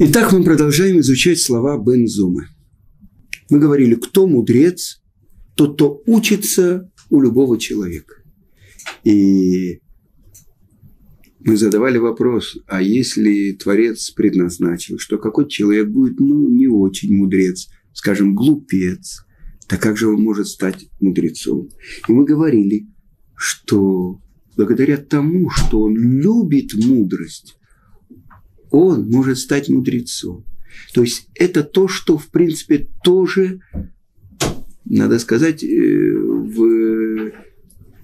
Итак, мы продолжаем изучать слова Бензумы. Мы говорили, кто мудрец, тот, кто учится у любого человека. И мы задавали вопрос, а если Творец предназначил, что какой человек будет, ну, не очень мудрец, скажем, глупец, так как же он может стать мудрецом? И мы говорили, что благодаря тому, что он любит мудрость, он может стать мудрецом. То есть это то, что, в принципе, тоже, надо сказать, э, в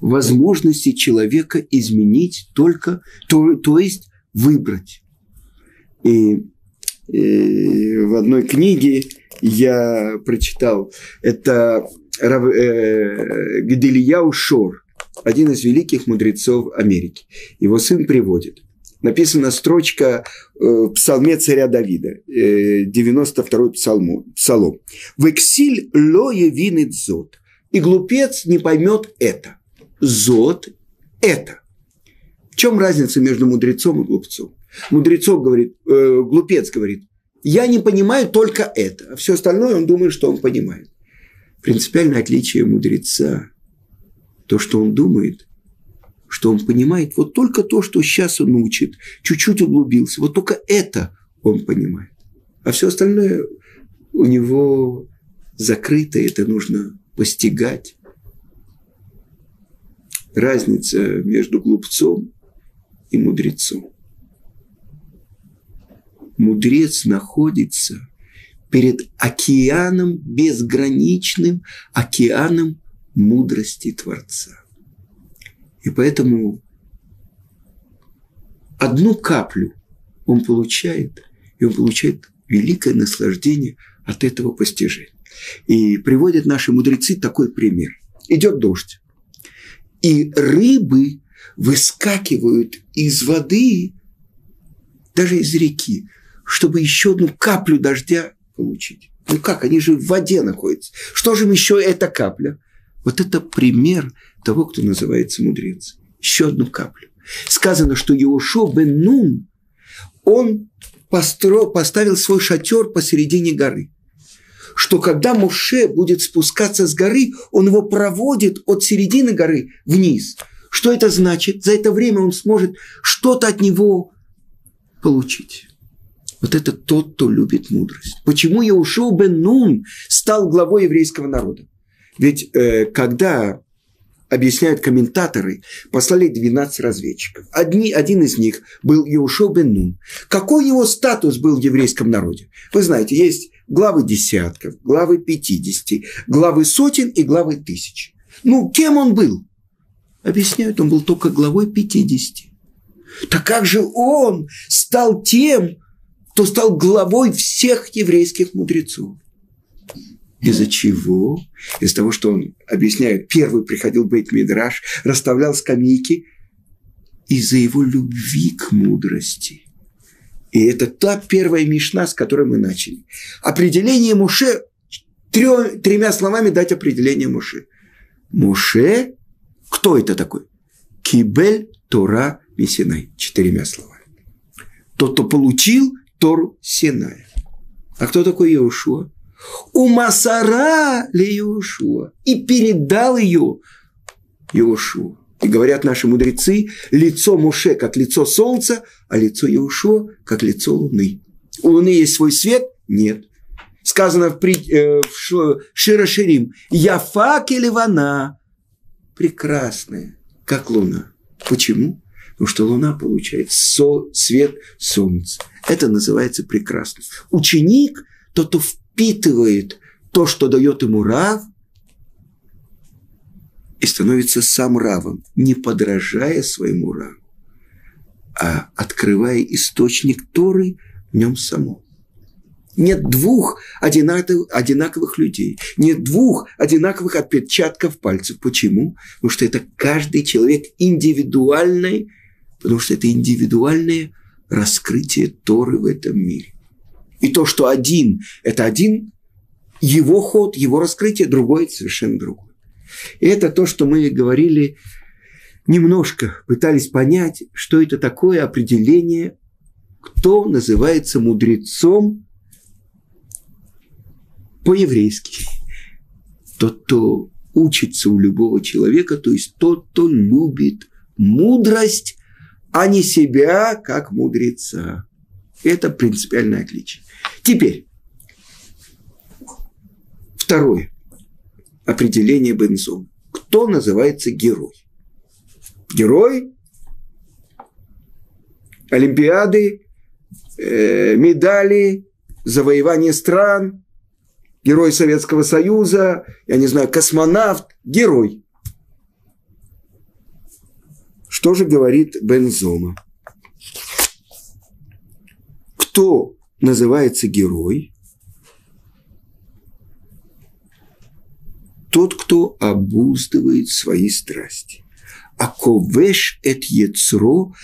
возможности человека изменить только, то, то есть выбрать. И э, в одной книге я прочитал, это э, Гделияу Шор, один из великих мудрецов Америки. Его сын приводит написана строчка э, в псалме царя Давида, 92-й э, псалму, псалом. «В эксиль лое винит зод». И глупец не поймет это. Зод – это. В чем разница между мудрецом и глупцом? Мудрецов говорит, э, глупец говорит, я не понимаю только это, а все остальное он думает, что он понимает. Принципиальное отличие мудреца – то, что он думает – что он понимает вот только то, что сейчас он учит, чуть-чуть углубился, вот только это он понимает. А все остальное у него закрыто, это нужно постигать. Разница между глупцом и мудрецом. Мудрец находится перед океаном, безграничным океаном мудрости Творца. И поэтому одну каплю он получает, и он получает великое наслаждение от этого постижения. И приводят наши мудрецы такой пример. Идет дождь, и рыбы выскакивают из воды, даже из реки, чтобы еще одну каплю дождя получить. Ну как, они же в воде находятся. Что же им еще эта капля? Вот это пример того, кто называется мудрец. Еще одну каплю. Сказано, что Иошо бен Нун, он постро, поставил свой шатер посередине горы. Что когда Моше будет спускаться с горы, он его проводит от середины горы вниз. Что это значит? За это время он сможет что-то от него получить. Вот это тот, кто любит мудрость. Почему Яушо бен Нун стал главой еврейского народа? Ведь э, когда объясняют комментаторы, послали 12 разведчиков. Одни, один из них был Иушо бен Нун. Какой его статус был в еврейском народе? Вы знаете, есть главы десятков, главы пятидесяти, главы сотен и главы тысяч. Ну, кем он был? Объясняют, он был только главой пятидесяти. Так как же он стал тем, кто стал главой всех еврейских мудрецов? Из-за чего? Из-за того, что он объясняет, первый приходил Бейт Мидраш, расставлял скамейки, из-за его любви к мудрости. И это та первая мишна, с которой мы начали. Определение Муше, тремя словами дать определение Муше. Муше, кто это такой? Кибель Тора Мисинай. Четырьмя словами. Тот, кто получил Тору Синая. А кто такой Иошуа? У ли Иошуа и передал ее Иошуа. И говорят наши мудрецы, лицо Муше как лицо солнца, а лицо Иошуа как лицо луны. У луны есть свой свет? Нет. Сказано в, э, в Широширим, Яфак или Вана, прекрасная, как луна. Почему? Потому что луна получает со, свет солнца. Это называется прекрасно. Ученик, тот, кто впитывает то, что дает ему Рав, и становится сам Равом, не подражая своему Раву, а открывая источник Торы в нем самом. Нет двух одинаковых, одинаковых людей, нет двух одинаковых отпечатков пальцев. Почему? Потому что это каждый человек индивидуальный, потому что это индивидуальное раскрытие Торы в этом мире. И то, что один – это один, его ход, его раскрытие, другой – совершенно другой. И это то, что мы говорили немножко, пытались понять, что это такое определение кто называется мудрецом по-еврейски. Тот, кто учится у любого человека, то есть тот, кто любит мудрость, а не себя как мудреца. Это принципиальное отличие. Теперь, второе определение Бензон. Кто называется герой? Герой Олимпиады, э, медали, завоевание стран, герой Советского Союза, я не знаю, космонавт, герой. Что же говорит Бензома? Кто называется герой? Тот, кто обуздывает свои страсти. А ковеш эт яцро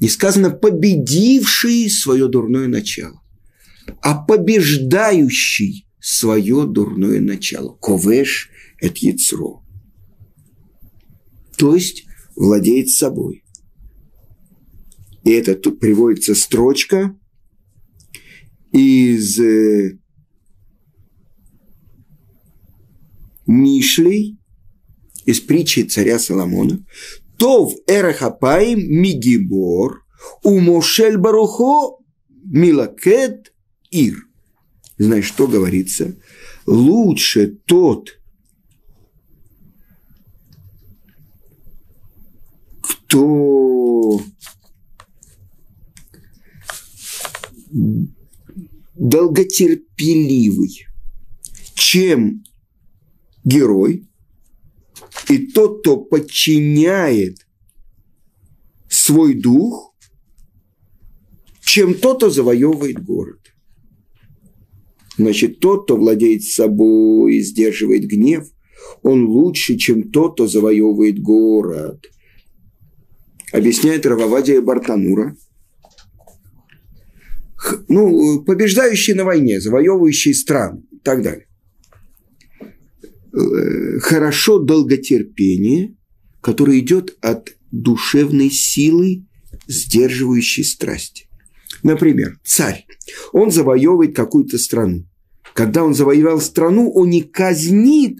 не сказано победивший свое дурное начало, а побеждающий свое дурное начало. Ковеш – это яцро. То есть владеет собой. И это тут приводится строчка из э, Мишлей, из притчи царя Соломона. Тов эрахапаим мигибор, у Мошель Барухо милакет ир. Знаешь, что говорится? Лучше тот, кто долготерпеливый, чем герой, и тот, кто подчиняет свой дух, чем тот, кто завоевывает город. Значит, тот, кто владеет собой и сдерживает гнев, он лучше, чем тот, кто завоевывает город. Объясняет Рававадия Бартанура. Ну, побеждающий на войне, завоевывающий страны и так далее. Э, хорошо долготерпение, которое идет от душевной силы, сдерживающей страсти. Например, царь, он завоевывает какую-то страну. Когда он завоевал страну, он не казнит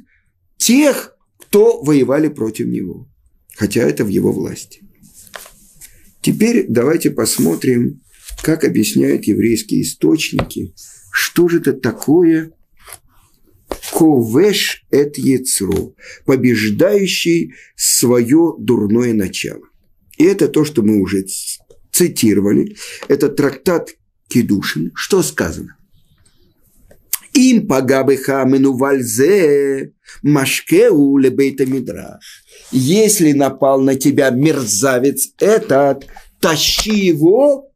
тех, кто воевали против него, хотя это в его власти. Теперь давайте посмотрим, как объясняют еврейские источники, что же это такое ковеш эт яцру, побеждающий свое дурное начало. И это то, что мы уже цитировали. Это трактат Кедушин. Что сказано? Им пагабыха менувальзе машкеу лебейта мидраш. Если напал на тебя мерзавец этот, тащи его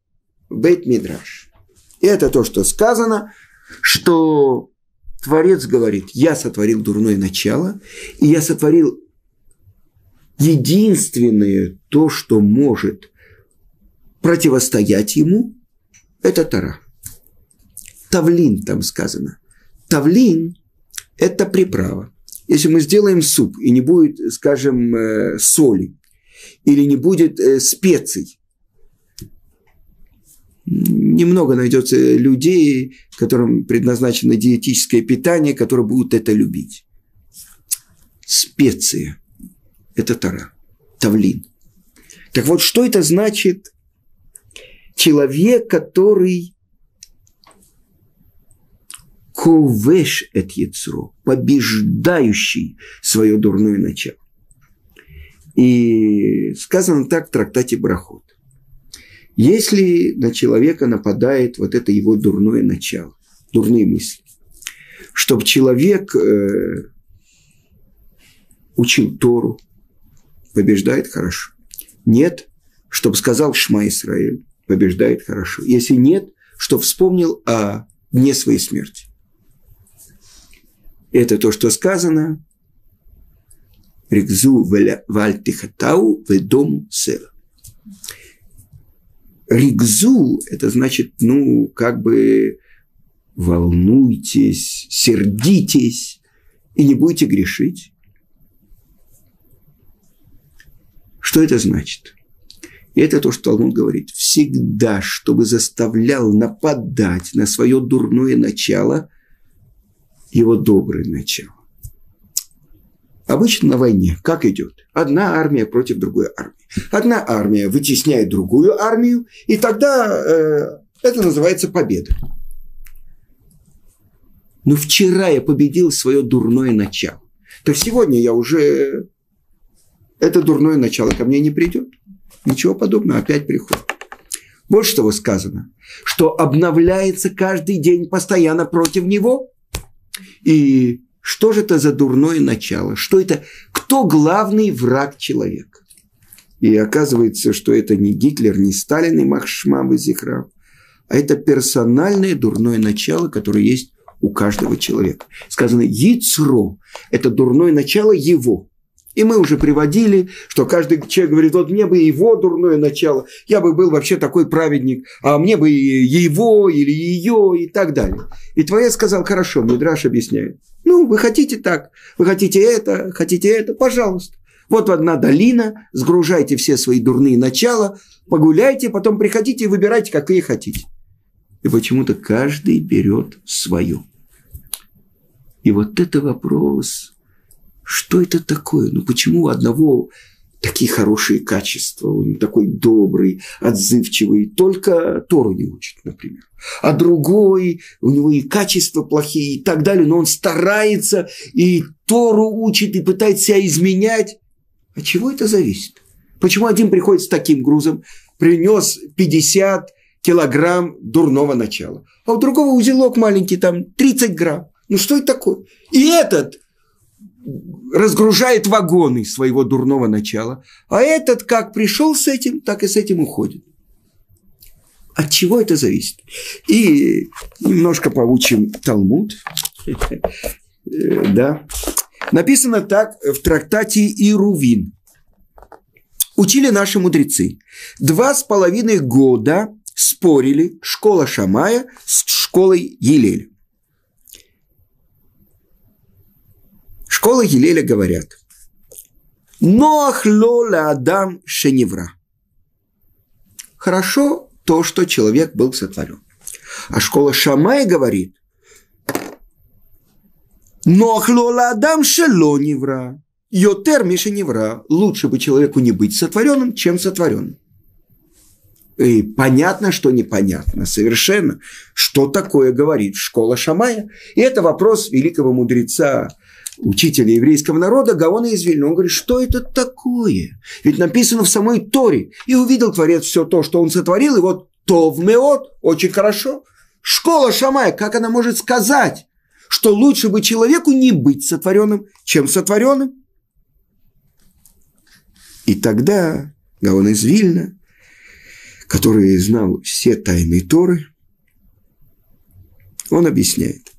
бейт мидраш. Это то, что сказано, что Творец говорит, я сотворил дурное начало, и я сотворил единственное то, что может противостоять ему, это Тара. Тавлин там сказано. Тавлин – это приправа. Если мы сделаем суп, и не будет, скажем, э, соли, или не будет э, специй, немного найдется людей, которым предназначено диетическое питание, которые будут это любить. Специи – это тара, тавлин. Так вот, что это значит человек, который ковеш эт яцро, побеждающий свое дурное начало. И сказано так в трактате Брахот. Если на человека нападает вот это его дурное начало, дурные мысли, чтобы человек э, учил Тору, побеждает хорошо. Нет, чтобы сказал Шма Исраиль, побеждает хорошо. Если нет, что вспомнил о дне своей смерти. Это то, что сказано. Ригзу вальтихатау ведому села. Ригзу – это значит, ну, как бы волнуйтесь, сердитесь и не будете грешить. Что это значит? Это то, что Талмуд говорит. Всегда, чтобы заставлял нападать на свое дурное начало, его доброе начало. Обычно на войне как идет? Одна армия против другой армии. Одна армия вытесняет другую армию, и тогда э, это называется победа. Но вчера я победил свое дурное начало. То сегодня я уже... Это дурное начало ко мне не придет. Ничего подобного, опять приходит. Больше того сказано, что обновляется каждый день постоянно против него. И что же это за дурное начало? Что это? Кто главный враг человека? И оказывается, что это не Гитлер, не Сталин и Махшмам и Зихрав, а это персональное дурное начало, которое есть у каждого человека. Сказано «яцро» – это дурное начало его. И мы уже приводили, что каждый человек говорит, вот мне бы его дурное начало, я бы был вообще такой праведник, а мне бы его или ее и так далее. И твоя сказал, хорошо, Мидраш объясняет. Ну, вы хотите так, вы хотите это, хотите это, пожалуйста. Вот одна долина, сгружайте все свои дурные начала, погуляйте, потом приходите и выбирайте, какие хотите. И почему-то каждый берет свое. И вот это вопрос, что это такое? Ну почему у одного такие хорошие качества, он такой добрый, отзывчивый, только Тору не учит, например. А другой, у него и качества плохие и так далее, но он старается и Тору учит и пытается себя изменять. От чего это зависит? Почему один приходит с таким грузом, принес 50 килограмм дурного начала, а у другого узелок маленький, там 30 грамм. Ну что это такое? И этот разгружает вагоны своего дурного начала, а этот как пришел с этим, так и с этим уходит. От чего это зависит? И немножко поучим Талмуд. Да. Написано так в трактате Ирувин. Учили наши мудрецы. Два с половиной года спорили школа Шамая с школой Елеля. Школа Елеля говорят, Ноах лола адам шеневра. Хорошо то, что человек был сотворен. А школа Шамай говорит, Ноах лола адам шело невра. Йотер миша. Лучше бы человеку не быть сотворенным, чем сотворенным. И понятно, что непонятно, совершенно, что такое говорит школа Шамая. И это вопрос великого мудреца учителя еврейского народа Гаона из Вильна. Он говорит, что это такое? Ведь написано в самой Торе. И увидел Творец все то, что он сотворил, и вот то в Меот, очень хорошо. Школа Шамая, как она может сказать, что лучше бы человеку не быть сотворенным, чем сотворенным? И тогда Гаон из Вильна, который знал все тайны Торы, он объясняет –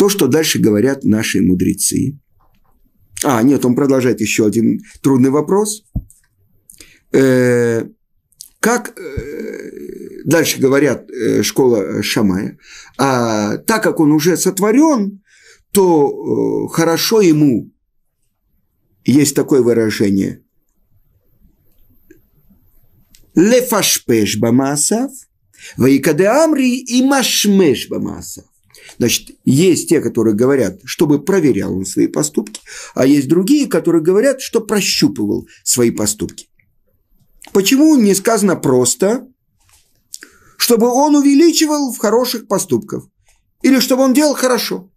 то, что дальше говорят наши мудрецы. А, нет, он продолжает еще один трудный вопрос. Э, как э, дальше говорят э, школа Шамая, а так как он уже сотворен, то э, хорошо ему, есть такое выражение, лефашпеш бамасав, ваикаде амри и машмеш бамасав. Значит, есть те, которые говорят, чтобы проверял он свои поступки, а есть другие, которые говорят, что прощупывал свои поступки. Почему не сказано просто, чтобы он увеличивал в хороших поступках, или чтобы он делал хорошо?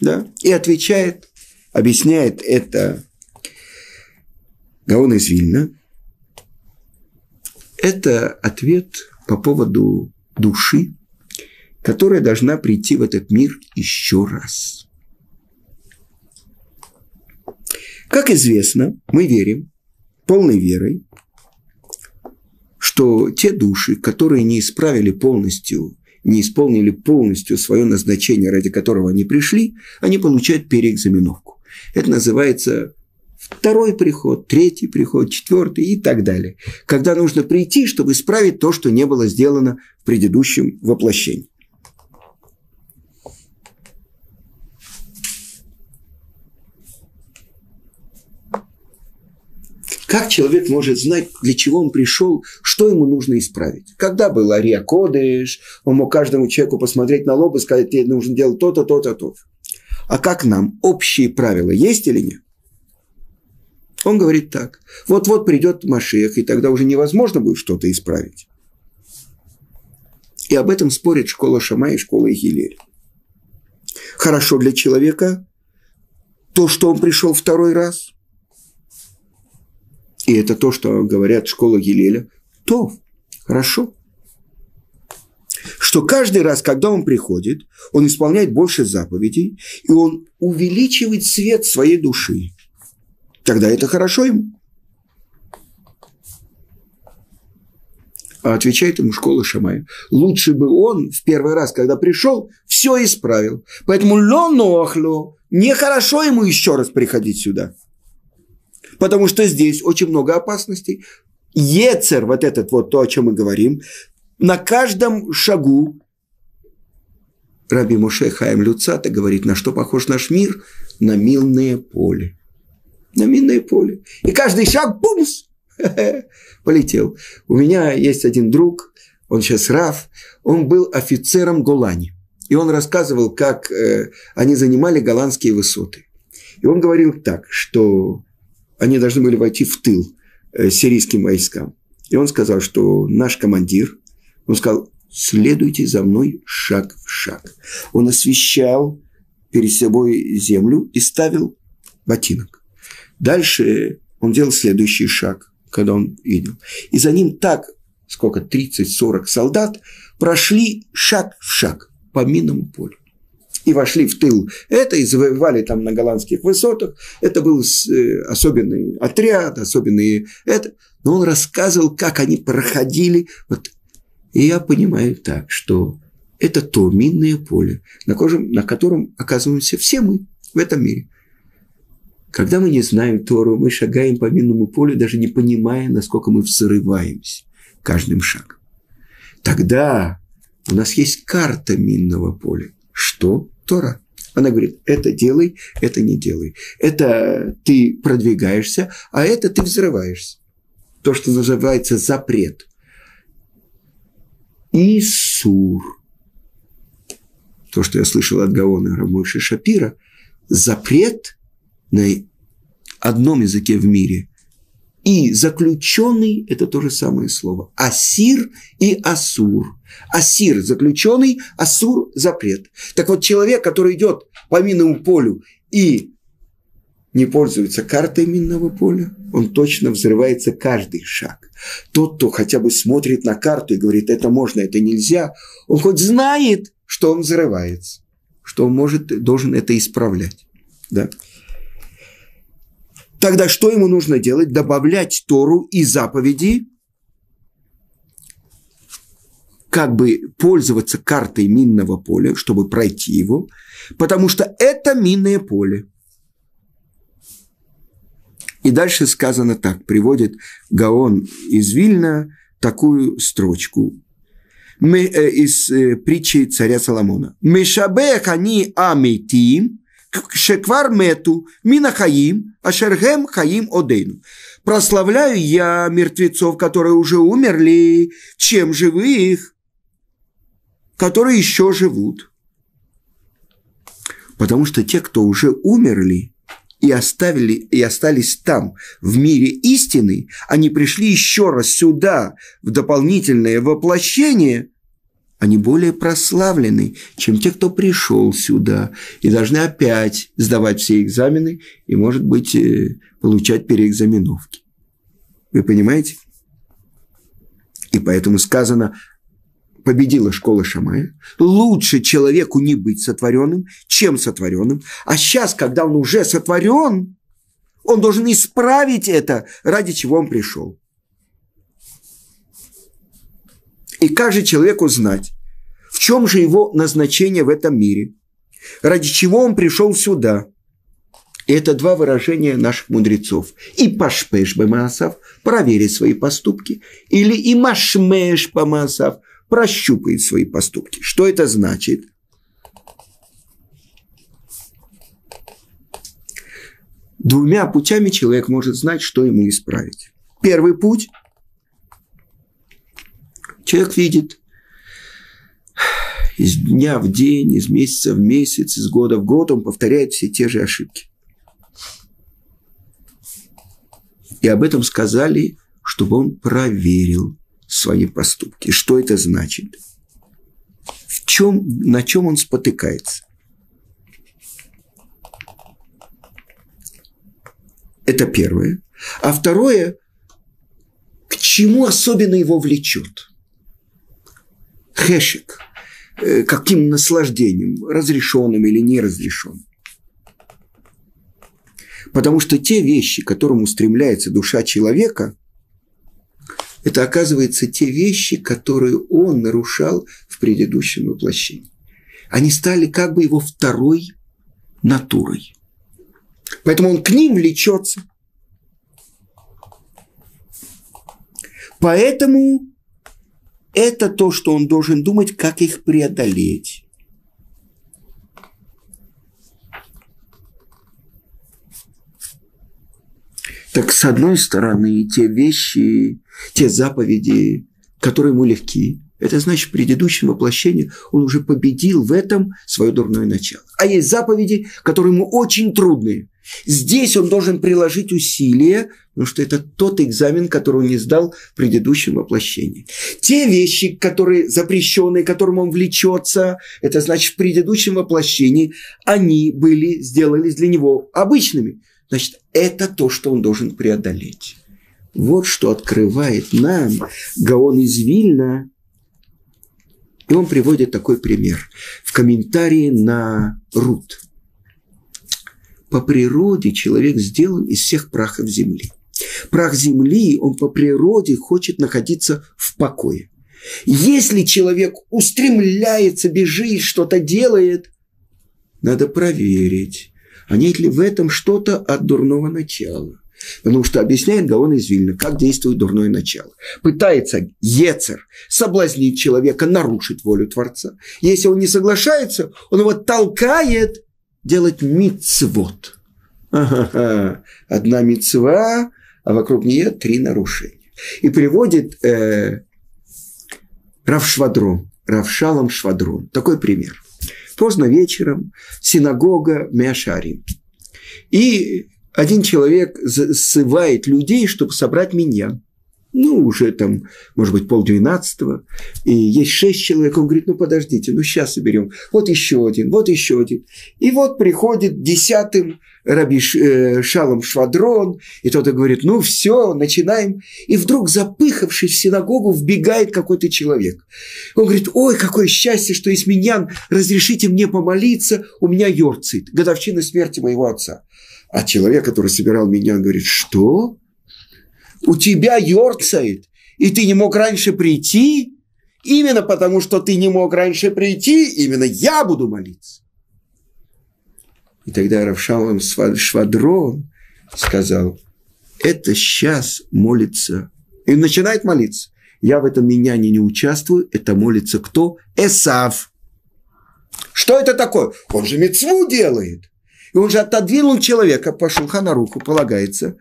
Да? И отвечает, объясняет это Гаон из Вильна. Это ответ по поводу души, которая должна прийти в этот мир еще раз. Как известно, мы верим полной верой, что те души, которые не исправили полностью, не исполнили полностью свое назначение, ради которого они пришли, они получают переэкзаменовку. Это называется второй приход, третий приход, четвертый и так далее. Когда нужно прийти, чтобы исправить то, что не было сделано в предыдущем воплощении. Как человек может знать, для чего он пришел, что ему нужно исправить? Когда был Ария Кодыш, он мог каждому человеку посмотреть на лоб и сказать, тебе нужно делать то-то, то-то, то-то. А как нам? Общие правила есть или нет? Он говорит так. Вот-вот придет Машех, и тогда уже невозможно будет что-то исправить. И об этом спорит школа Шама и школа Игилель. Хорошо для человека то, что он пришел второй раз. И это то, что говорят школа Гилеля. То, хорошо. Что каждый раз, когда он приходит, он исполняет больше заповедей, и он увеличивает свет своей души. Тогда это хорошо ему. А отвечает ему школа Шамая. Лучше бы он в первый раз, когда пришел, все исправил. Поэтому ло нохло, нехорошо ему еще раз приходить сюда. Потому что здесь очень много опасностей. Ецер, вот этот вот то, о чем мы говорим, на каждом шагу Раби Моше Хаим Люцата говорит, на что похож наш мир? На милное поле. На минное поле. И каждый шаг, бумс, полетел. У меня есть один друг, он сейчас Раф, он был офицером Голани. И он рассказывал, как э, они занимали голландские высоты. И он говорил так, что они должны были войти в тыл э, сирийским войскам. И он сказал, что наш командир, он сказал, следуйте за мной шаг в шаг. Он освещал перед собой землю и ставил ботинок. Дальше он делал следующий шаг когда он видел. И за ним так, сколько, 30-40 солдат прошли шаг в шаг по минному полю. И вошли в тыл это, и завоевали там на голландских высотах. Это был э, особенный отряд, особенные это. Но он рассказывал, как они проходили. Вот. И я понимаю так, что это то минное поле, на котором, на котором оказываемся все мы в этом мире. Когда мы не знаем Тору, мы шагаем по минному полю, даже не понимая, насколько мы взрываемся каждым шагом. Тогда у нас есть карта минного поля. Что? Тора. Она говорит, это делай, это не делай. Это ты продвигаешься, а это ты взрываешься. То, что называется запрет. Исур. То, что я слышал от Гаона Рамойши Шапира. Запрет на одном языке в мире. И заключенный – это то же самое слово. Асир и асур. Асир – заключенный, асур – запрет. Так вот, человек, который идет по минному полю и не пользуется картой минного поля, он точно взрывается каждый шаг. Тот, кто хотя бы смотрит на карту и говорит, это можно, это нельзя, он хоть знает, что он взрывается, что он может, должен это исправлять. Да? Тогда что ему нужно делать? Добавлять Тору и заповеди, как бы пользоваться картой минного поля, чтобы пройти его, потому что это минное поле. И дальше сказано так, приводит Гаон из Вильна такую строчку э, из э, притчи царя Соломона. «Мешабех они амитим, шеквар мету, минахаим, ашергем хаим одейну. Прославляю я мертвецов, которые уже умерли, чем живых, которые еще живут. Потому что те, кто уже умерли и, оставили, и остались там, в мире истины, они пришли еще раз сюда, в дополнительное воплощение – они более прославлены, чем те, кто пришел сюда и должны опять сдавать все экзамены и, может быть, э, получать переэкзаменовки. Вы понимаете? И поэтому сказано, победила школа Шамая. Лучше человеку не быть сотворенным, чем сотворенным. А сейчас, когда он уже сотворен, он должен исправить это, ради чего он пришел. И как же человеку знать, в чем же его назначение в этом мире? Ради чего он пришел сюда? И это два выражения наших мудрецов. И пашпеш бамасав – проверить свои поступки. Или и машмеш бамасав – прощупает свои поступки. Что это значит? Двумя путями человек может знать, что ему исправить. Первый путь. Человек видит из дня в день, из месяца в месяц, из года в год он повторяет все те же ошибки. И об этом сказали, чтобы он проверил свои поступки. Что это значит? В чем, на чем он спотыкается? Это первое. А второе, к чему особенно его влечет? Хешек. Э, каким наслаждением, разрешенным или неразрешенным. Потому что те вещи, к которым устремляется душа человека, это оказывается те вещи, которые он нарушал в предыдущем воплощении. Они стали как бы его второй натурой. Поэтому он к ним влечется. Поэтому это то, что он должен думать, как их преодолеть. Так с одной стороны, те вещи, те заповеди, которые ему легки, это значит, в предыдущем воплощении он уже победил в этом свое дурное начало. А есть заповеди, которые ему очень трудные. Здесь он должен приложить усилия, потому что это тот экзамен, который он не сдал в предыдущем воплощении. Те вещи, которые запрещенные, которым он влечется, это значит в предыдущем воплощении, они были, сделались для него обычными. Значит, это то, что он должен преодолеть. Вот что открывает нам Гаон из Вильна. И он приводит такой пример в комментарии на Рут – по природе человек сделан из всех прахов земли. Прах земли, он по природе хочет находиться в покое. Если человек устремляется, бежит, что-то делает, надо проверить, а нет ли в этом что-то от дурного начала. Потому что объясняет Гаон из Вильна, как действует дурное начало. Пытается Ецер соблазнить человека, нарушить волю Творца. Если он не соглашается, он его толкает делать мицвод. Одна мицва, а вокруг нее три нарушения. И приводит э, Равшвадрон, Равшалом Швадрон. Такой пример. Поздно вечером синагога Мяшарим. И один человек сывает людей, чтобы собрать миньян ну, уже там, может быть, полдвенадцатого, и есть шесть человек, он говорит, ну, подождите, ну, сейчас соберем, вот еще один, вот еще один. И вот приходит десятым Раби э, Шалом Швадрон, и тот говорит, ну, все, начинаем. И вдруг, запыхавшись в синагогу, вбегает какой-то человек. Он говорит, ой, какое счастье, что есть миньян, разрешите мне помолиться, у меня йорцит, годовщина смерти моего отца. А человек, который собирал меня, говорит, что? У тебя йорцает, и ты не мог раньше прийти, именно потому что ты не мог раньше прийти, именно я буду молиться. И тогда Равшалом Швадрон сказал, это сейчас молится. И начинает молиться. Я в этом меня не, не участвую. Это молится кто? Эсав. Что это такое? Он же мецву делает. И он же отодвинул человека по шулханаруху, полагается,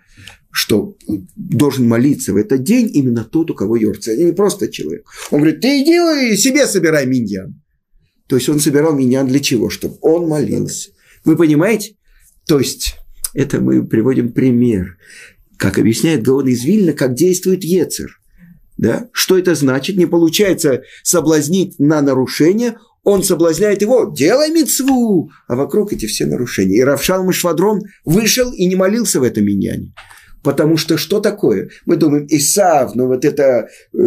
что должен молиться в этот день именно тот, у кого Йорция, а не просто человек. Он говорит, ты иди и себе собирай миньян. То есть он собирал миньян для чего? Чтобы он молился. Вы понимаете? То есть это мы приводим пример, как объясняет Гаон из Вильна, как действует Ецер. Да? Что это значит? Не получается соблазнить на нарушение, он соблазняет его, делай мецву, а вокруг эти все нарушения. И Равшал Мышвадрон вышел и не молился в этом миньяне. Потому что что такое? Мы думаем, Исав, ну вот это, э,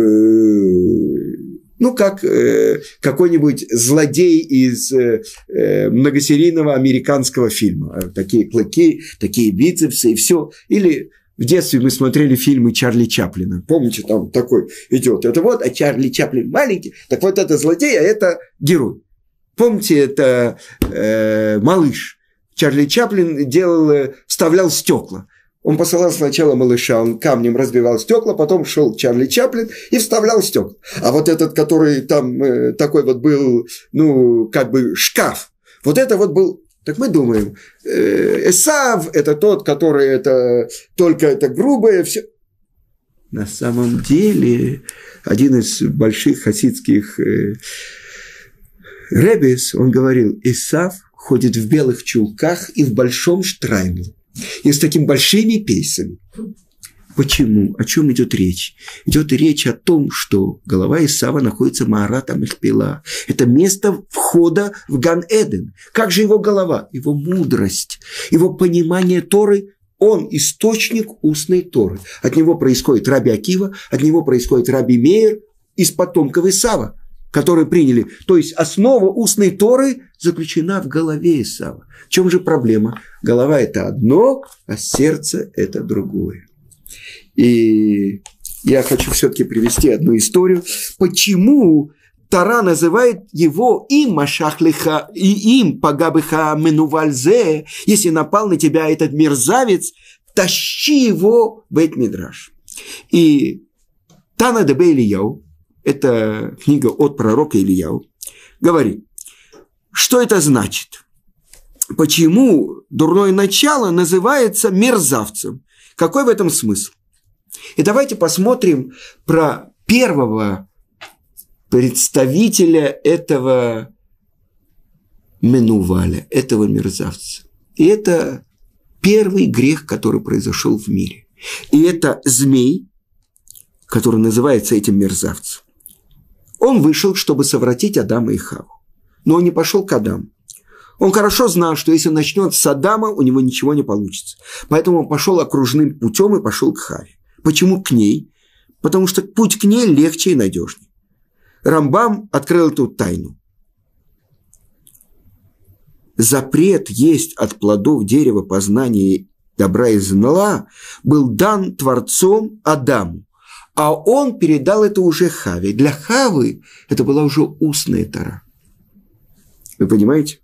ну как э, какой-нибудь злодей из э, э многосерийного американского фильма. Такие клыки, такие бицепсы и все. Или в детстве мы смотрели фильмы Чарли Чаплина. Помните, там такой идет. Это вот, а Чарли Чаплин маленький. Так вот это злодей, а это герой. Помните, это э, малыш. Чарли Чаплин делал, э, вставлял стекла. Он посылал сначала малыша, он камнем разбивал стекла, потом шел Чарли Чаплин и вставлял стекла. А вот этот, который там э, такой вот был, ну, как бы шкаф, вот это вот был Так мы думаем, э, Эсав – это тот, который это только это грубое, все. На самом деле, один из больших хасидских э, Ребес, он говорил, Исав ходит в белых чулках и в большом штраймле, и с такими большими пейсами. Почему? О чем идет речь? Идет речь о том, что голова Исава находится Маарата Мехпила. Это место входа в Ган-Эден. Как же его голова? Его мудрость, его понимание Торы он источник устной Торы. От него происходит Раби Акива, от него происходит Раби Мейер из потомков Исава, которые приняли. То есть основа устной Торы заключена в голове Исава. В чем же проблема? Голова – это одно, а сердце – это другое. И я хочу все-таки привести одну историю, почему Тара называет его им Машахлиха, и им Пагабыха Менувальзе, если напал на тебя этот мерзавец, тащи его в Эдмидраш. И Тана Дебе Ильяу, это книга от пророка Ильяу, говорит, что это значит? Почему дурное начало называется мерзавцем? Какой в этом смысл? И давайте посмотрим про первого представителя этого Менуваля, этого мерзавца. И это первый грех, который произошел в мире. И это змей, который называется этим мерзавцем. Он вышел, чтобы совратить Адама и Хаву. Но он не пошел к Адаму. Он хорошо знал, что если он начнет с Адама, у него ничего не получится. Поэтому он пошел окружным путем и пошел к Хаве. Почему к ней? Потому что путь к ней легче и надежнее. Рамбам открыл эту тайну. Запрет есть от плодов дерева познания добра и зла был дан Творцом Адаму, а он передал это уже Хаве. Для Хавы это была уже устная тара. Вы понимаете?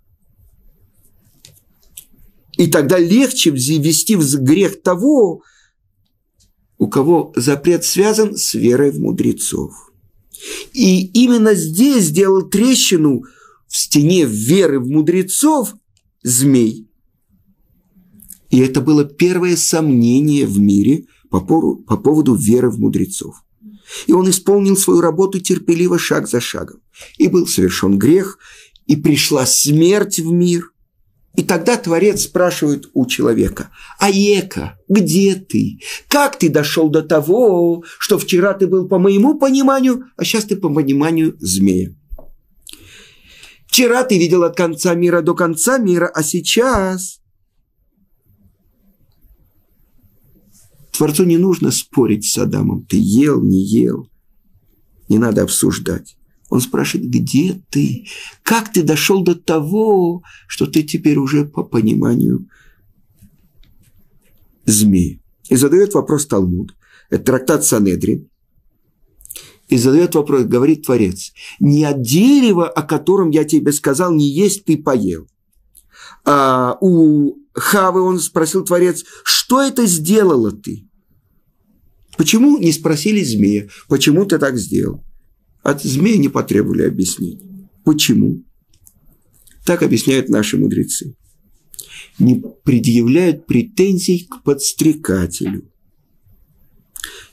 И тогда легче ввести в грех того, у кого запрет связан с верой в мудрецов. И именно здесь сделал трещину в стене веры в мудрецов змей. И это было первое сомнение в мире по, пору, по поводу веры в мудрецов. И он исполнил свою работу терпеливо шаг за шагом. И был совершен грех, и пришла смерть в мир. И тогда Творец спрашивает у человека, «Аека, где ты? Как ты дошел до того, что вчера ты был по моему пониманию, а сейчас ты по пониманию змея?» Вчера ты видел от конца мира до конца мира, а сейчас Творцу не нужно спорить с Адамом. Ты ел, не ел. Не надо обсуждать. Он спрашивает, где ты? Как ты дошел до того, что ты теперь уже по пониманию змеи? И задает вопрос Талмуд. Это трактат Санедрин. И задает вопрос, говорит Творец, не от дерева, о котором я тебе сказал, не есть ты поел. А у Хавы он спросил Творец, что это сделала ты? Почему не спросили змея, почему ты так сделал? От змеи не потребовали объяснений. Почему? Так объясняют наши мудрецы. Не предъявляют претензий к подстрекателю.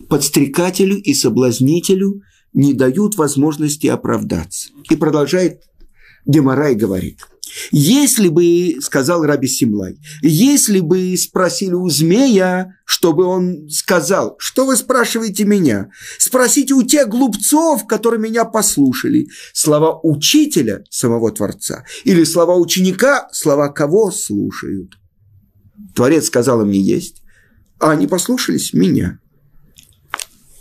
Подстрекателю и соблазнителю не дают возможности оправдаться. И продолжает Демарай говорит – если бы, сказал Раби Симлай, если бы спросили у змея, чтобы он сказал, что вы спрашиваете меня? Спросите у тех глупцов, которые меня послушали. Слова учителя, самого Творца, или слова ученика, слова кого слушают. Творец сказал им не есть, а они послушались меня.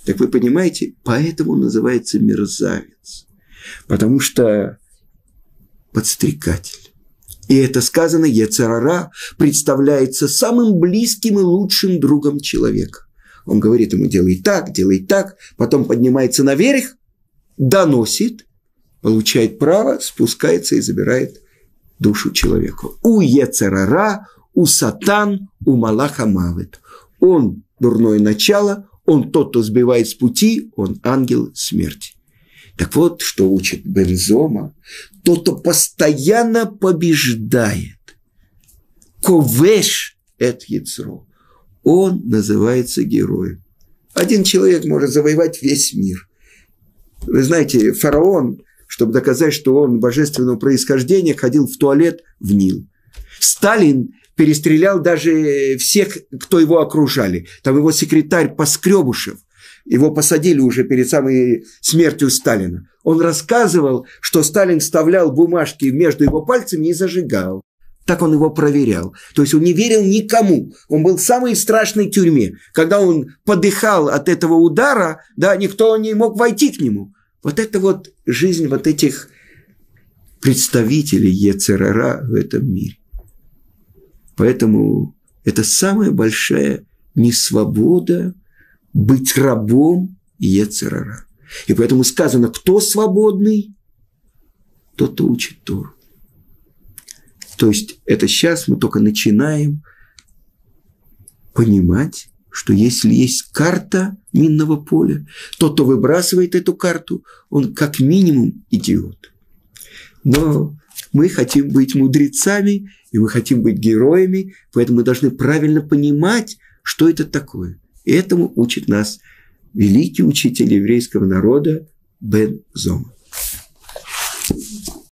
Так вы понимаете, поэтому называется мерзавец. Потому что подстрекатель. И это сказано, Ецарара представляется самым близким и лучшим другом человека. Он говорит ему, делай так, делай так, потом поднимается наверх, доносит, получает право, спускается и забирает душу человека. У Ецарара, у Сатан, у Малаха Мавет. Он дурное начало, он тот, кто сбивает с пути, он ангел смерти. Так вот, что учит Бензома, тот, кто постоянно побеждает ковеш эт яцро. Он называется героем. Один человек может завоевать весь мир. Вы знаете, фараон, чтобы доказать, что он божественного происхождения, ходил в туалет в Нил. Сталин перестрелял даже всех, кто его окружали. Там его секретарь Поскребушев, его посадили уже перед самой смертью Сталина. Он рассказывал, что Сталин вставлял бумажки между его пальцами и зажигал. Так он его проверял. То есть он не верил никому. Он был в самой страшной тюрьме. Когда он подыхал от этого удара, да, никто не мог войти к нему. Вот это вот жизнь вот этих представителей Ецерара в этом мире. Поэтому это самая большая несвобода быть рабом Ецерара. И поэтому сказано, кто свободный, тот, кто учит Тору. То есть это сейчас мы только начинаем понимать, что если есть карта минного поля, тот, кто выбрасывает эту карту, он как минимум идиот. Но мы хотим быть мудрецами, и мы хотим быть героями, поэтому мы должны правильно понимать, что это такое. Этому учит нас великий учитель еврейского народа Бен Зома.